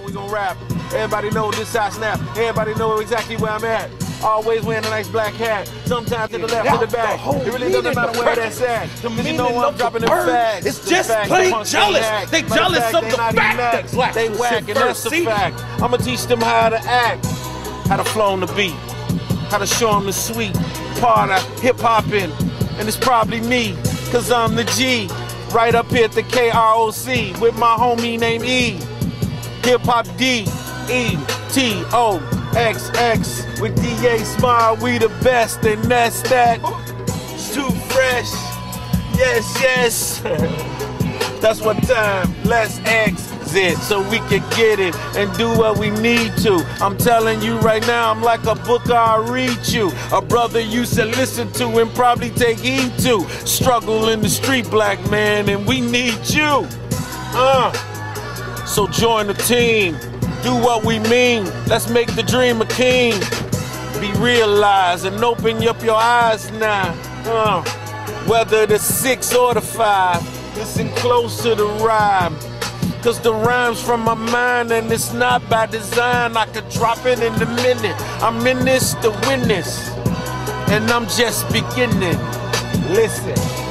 we gon' rap. Everybody know this I snap. Everybody know exactly where I'm at. Always wearing a nice black hat. Sometimes to the left or the back. the it really doesn't matter where that's at. the Cause you know I'm the dropping word facts. The just facts, plain the jealous. They jealous fact, of they the fact that act. blacks They whack and that's See? fact. I'ma teach them how to act. How to flow on the beat. How to show them the sweet part of hip hopping. And it's probably me, cause I'm the G. Right up here at the KROC with my homie named E. Hip Hop D E T O X X with DA Smart. We the best, and that's that. It's too fresh. Yes, yes. that's what time. Let's exit so we can get it and do what we need to. I'm telling you right now, I'm like a book I read you. A brother you should listen to and probably take heed to. Struggle in the street, black man, and we need you. Uh. So join the team. Do what we mean. Let's make the dream a king. Be realized and open up your eyes now. Uh, whether the six or the five, listen close to the rhyme. Cause the rhymes from my mind and it's not by design. I could drop it in a minute. I'm in this to win this. And I'm just beginning. Listen.